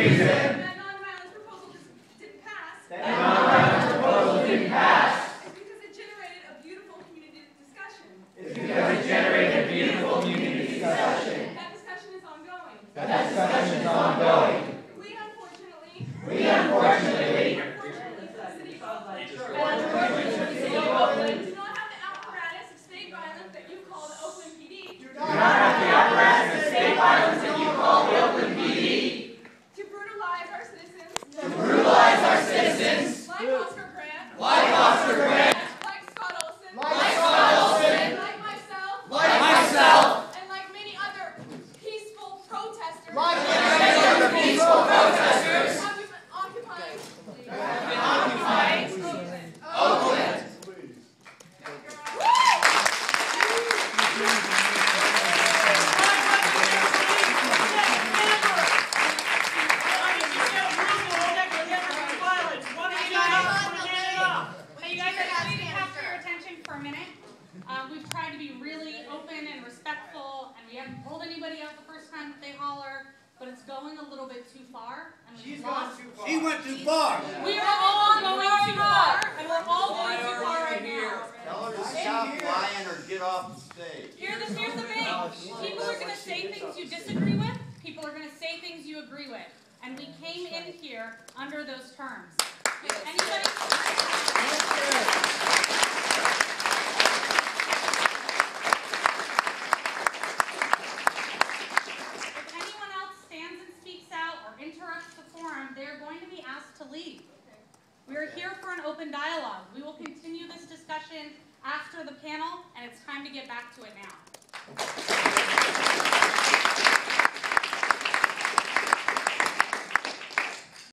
reason that nonviolence proposal didn't pass. that nonviolence proposal didn't pass It's because it generated a beautiful community discussion. is because it generated a beautiful community discussion. That discussion is ongoing. That discussion is ongoing. We unfortunately, We unfortunately unfortunately for the city of Oakland, a minute. Um, we've tried to be really open and respectful, and we haven't pulled anybody out the first time that they holler, but it's going a little bit too far, and we've lost. She went too far. We are all going too far, and we're all going too far right now. Tell her to stop lying or get off the stage. Here's the, here's the thing. People are gonna say things you disagree with, people are gonna say things you agree with. And we came in here under those terms. If anybody, if anyone else stands and speaks out or interrupts the forum, they are going to be asked to leave. We are here for an open dialogue. We will continue this discussion after the panel, and it's time to get back to it now.